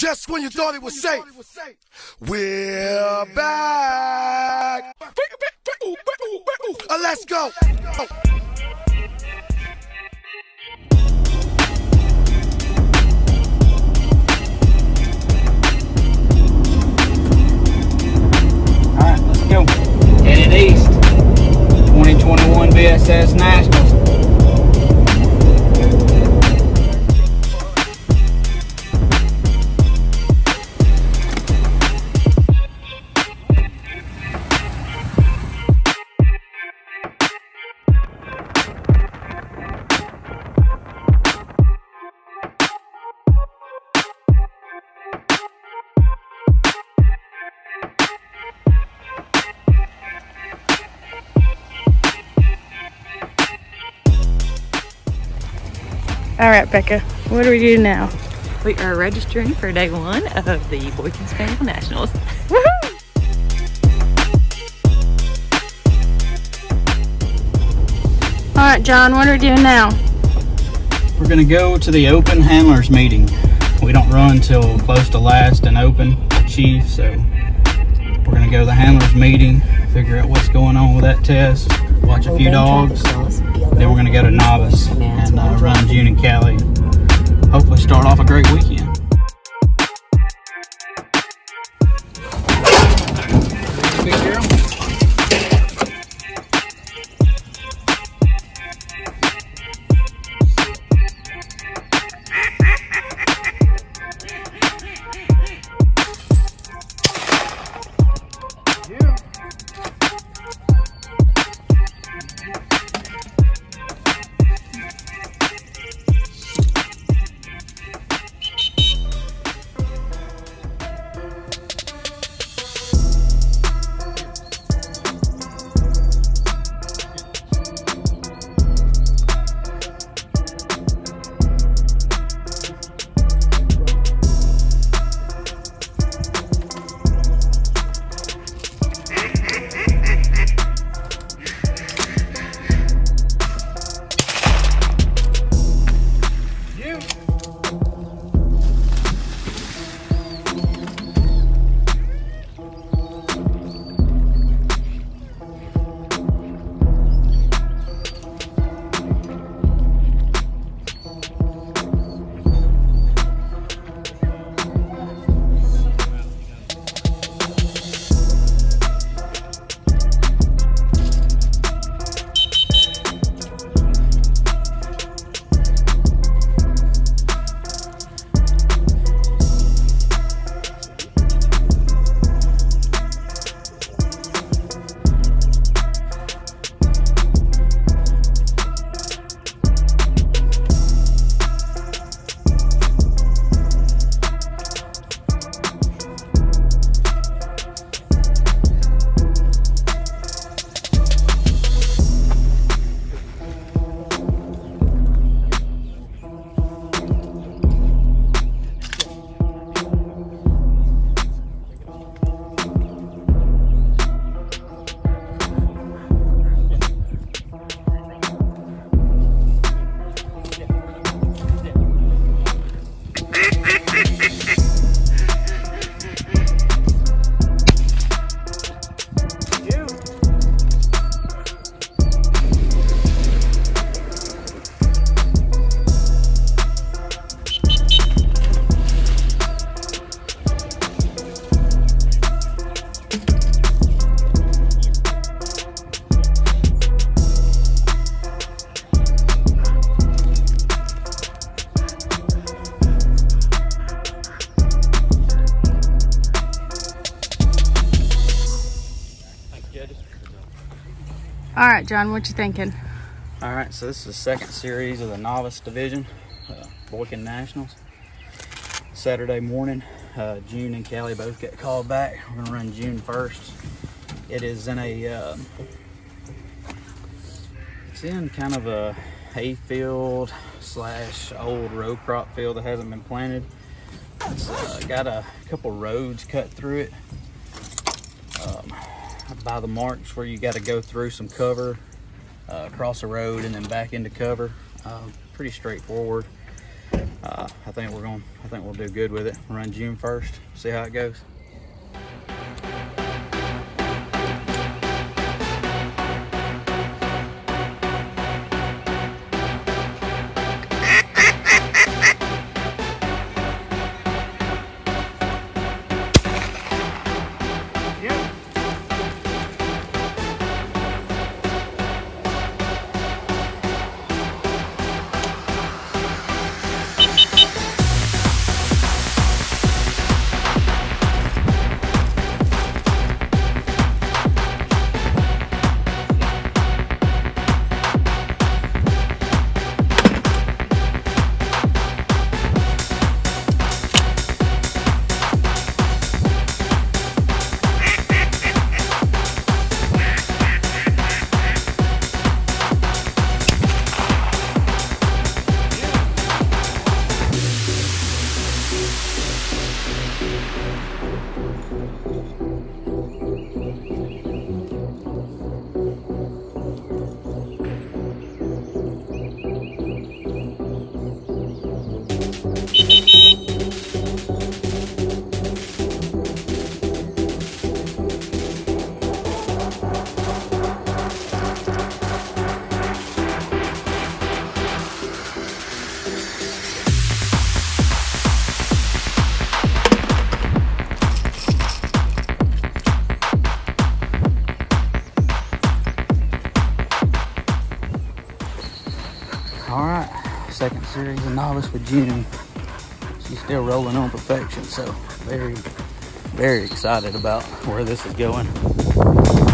Just when you thought it was safe, we're back. Uh, let's go. All right, let's go. Headed east. 2021 BSS Nationals. All right, Becca, what do we do now? We are registering for day one of the Boykin Spaniel Nationals. Woohoo! All right, John, what are we doing now? We're gonna go to the open handlers meeting. We don't run till close to last and open chief, so we're gonna go to the handlers meeting, figure out what's going on with that test, watch a few dogs. Then we're gonna go to novice and uh, run June and Cali. Hopefully start off a great weekend. John, what you thinking? All right, so this is the second series of the novice division, uh, Boykin Nationals. Saturday morning, uh, June and Kelly both get called back. We're gonna run June first. It is in a, uh, it's in kind of a hay field slash old row crop field that hasn't been planted. It's uh, got a couple roads cut through it. Um, by the marks where you got to go through some cover, uh, across the road and then back into cover. Um, pretty straightforward. uh, I think we're going. I think we'll do good with it. Run June first. See how it goes. Novice June. She's still rolling on perfection, so very, very excited about where this is going.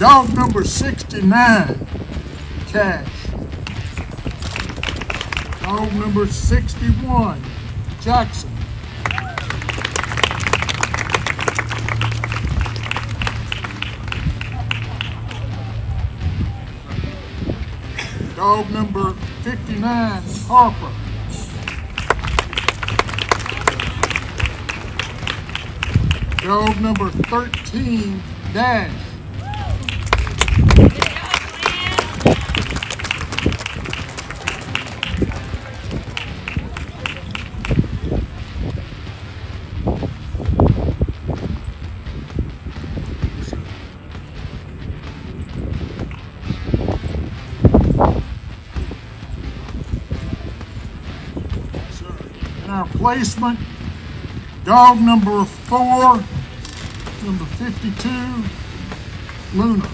Dog number 69, Cash. Dog number 61, Jackson. Dog number 59, Harper. Dog number 13, Dash. Placement, dog number four, number 52, Luna.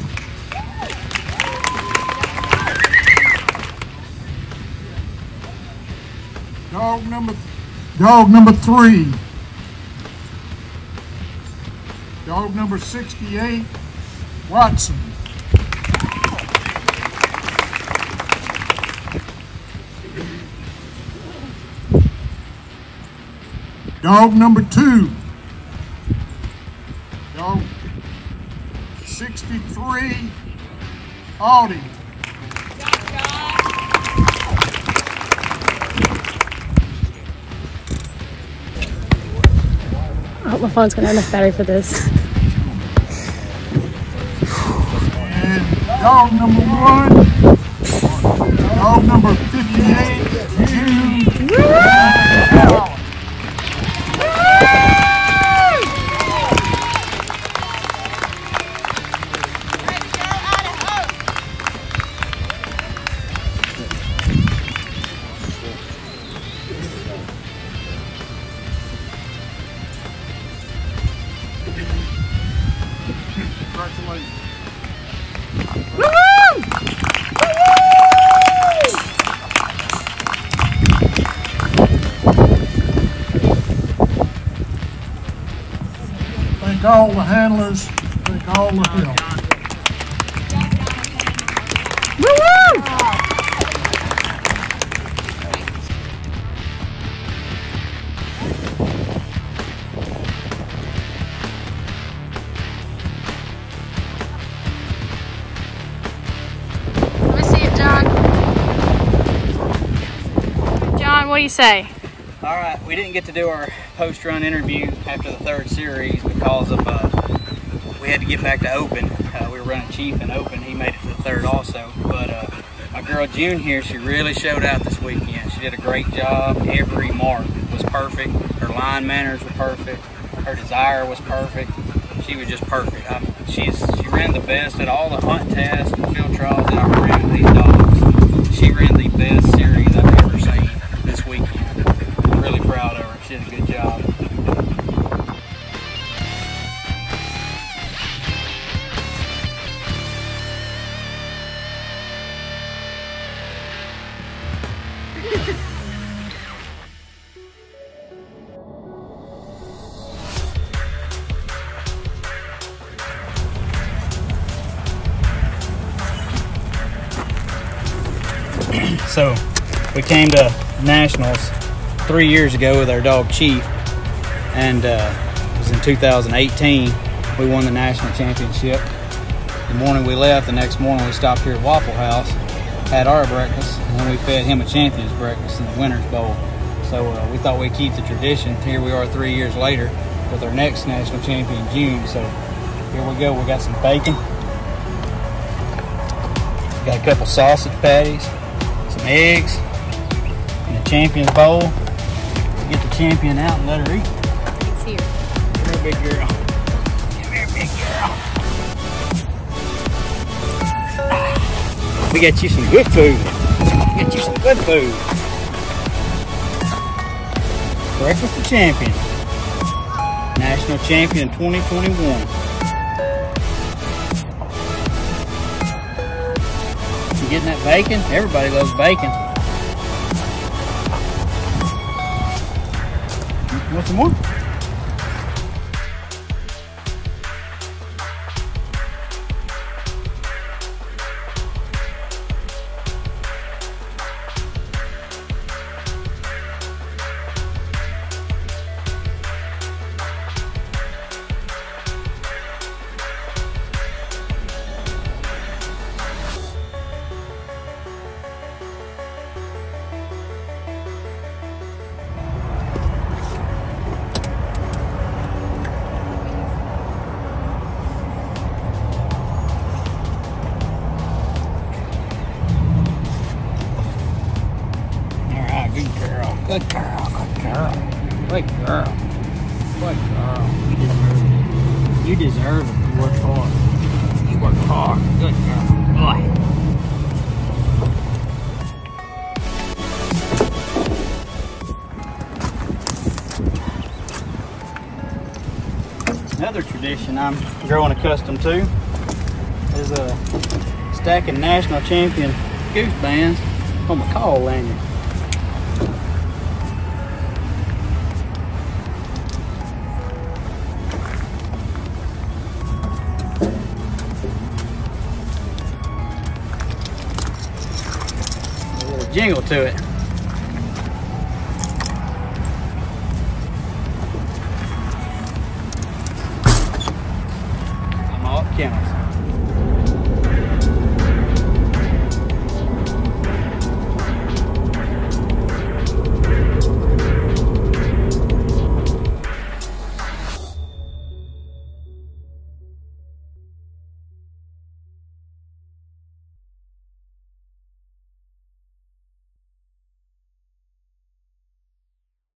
Dog number, dog number three. Dog number 68, Watson. Dog number two. Dog 63, Audi. I hope my phone's gonna have enough battery for this. And dog number one. Dog number 58, Thank all the handlers, thank all the help. Let me see it, John. John, what do you say? All right, we didn't get to do our post-run interview after the third series because of uh, we had to get back to open. Uh, we were running chief and open. He made it to the third also. But uh, my girl June here, she really showed out this weekend. She did a great job. Every mark was perfect. Her line manners were perfect. Her desire was perfect. She was just perfect. I, she's she ran the best at all the hunt tests and field trials that I've ran with these dogs. She ran the best series I've we came to nationals three years ago with our dog Chief, and uh, it was in 2018. We won the national championship. The morning we left, the next morning we stopped here at Waffle House, had our breakfast, and we fed him a champion's breakfast in the Winners Bowl. So uh, we thought we'd keep the tradition. Here we are three years later with our next national champion June. So here we go. We got some bacon. Got a couple sausage patties, some eggs, champion's bowl. Get the champion out and let her eat. It's here. Come here, big girl. Come here, big girl. We got you some good food. We got you some good food. Breakfast of Champion. National Champion 2021. You getting that bacon? Everybody loves bacon. You Want Another tradition I'm growing accustomed to is uh, stacking national champion goose bands on my call lanyard. A little jingle to it.